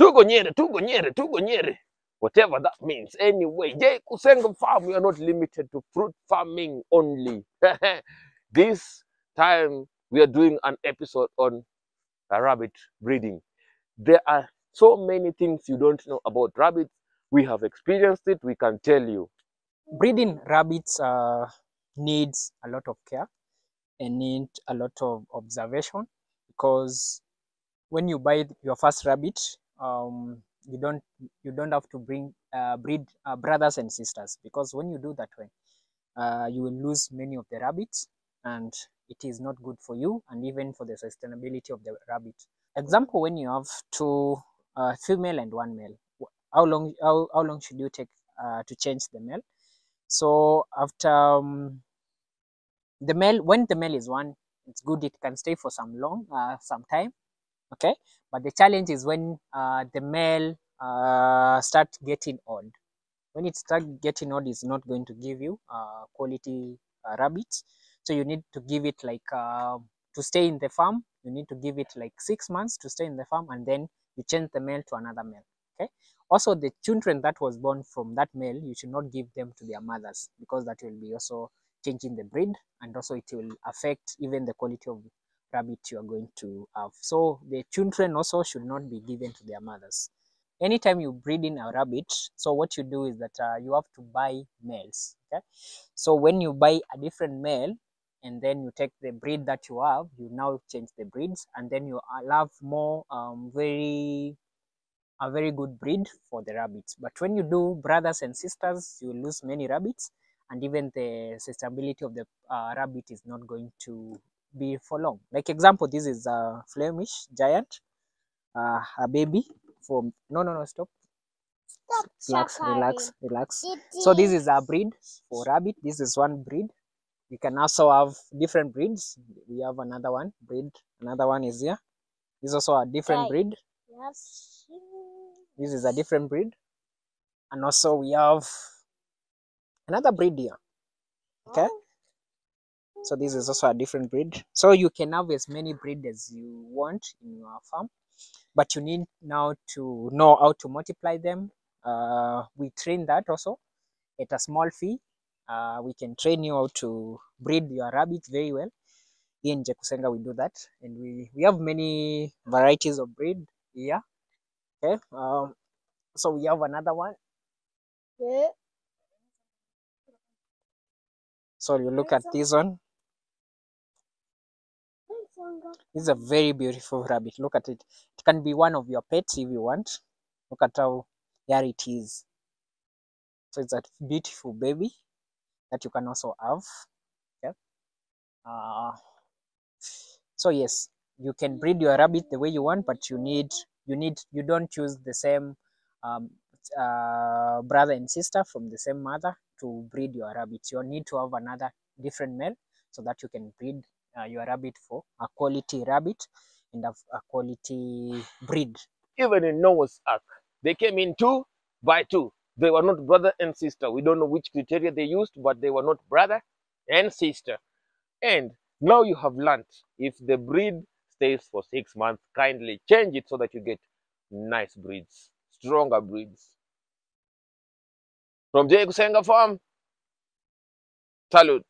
Tugo Nyere, Tugo Nyere, Tugo Nyere. Whatever that means. Anyway, J Kusenga Farm, we are not limited to fruit farming only. this time we are doing an episode on rabbit breeding. There are so many things you don't know about rabbits. We have experienced it, we can tell you. breeding rabbits uh, needs a lot of care and need a lot of observation because when you buy your first rabbit um, you don't you don't have to bring uh, breed uh, brothers and sisters because when you do that way uh, you will lose many of the rabbits and it is not good for you and even for the sustainability of the rabbit example when you have two uh, female and one male how long how, how long should you take uh, to change the male so after um, the male, when the male is one, it's good. It can stay for some long, uh, some time. Okay, but the challenge is when uh, the male uh, start getting old. When it start getting old, it's not going to give you uh, quality uh, rabbits. So you need to give it like uh, to stay in the farm. You need to give it like six months to stay in the farm, and then you change the male to another male. Okay. Also, the children that was born from that male, you should not give them to their mothers because that will be also changing the breed and also it will affect even the quality of rabbit you are going to have. So the children also should not be given to their mothers. Anytime you breed in a rabbit, so what you do is that uh, you have to buy males. Okay, so when you buy a different male and then you take the breed that you have, you now change the breeds and then you have more um, very a very good breed for the rabbits. But when you do brothers and sisters, you lose many rabbits and even the sustainability of the uh, rabbit is not going to be for long. Like example, this is a Flemish giant, uh, a baby for no no no stop Stop relax relax relax. So this is a breed for rabbit. This is one breed. You can also have different breeds. We have another one breed. Another one is here. This is also a different Right. breed. Yes. This is a different breed. And also we have another breed here. Okay. So this is also a different breed. So you can have as many breed as you want in your farm, but you need now to know how to multiply them. Uh, we train that also at a small fee. Uh, we can train you how to breed your rabbits very well. Here in J Kusenga, we do that, and we we have many varieties of breed here. Okay. Um, so we have another one. Yeah. So you look at this one. This is a very beautiful rabbit. Look at it. It can be one of your pets if you want. Look at how here it is. So it's a beautiful baby that you can also have. Okay. Uh, so yes, you can breed your rabbit the way you want, but you need you need you don't choose the same um, uh, brother and sister from the same mother to breed your rabbits. You need to have another different male so that you can breed uh, your rabbit for a quality rabbit and a, a quality breed. Even in Noah's Ark, they came in two by two. They were not brother and sister. We don't know which criteria they used, but they were not brother and sister. And now you have learnt if the breed stays for six months, kindly change it so that you get nice breeds, stronger breeds. From J Kusenga Farm, salute.